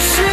是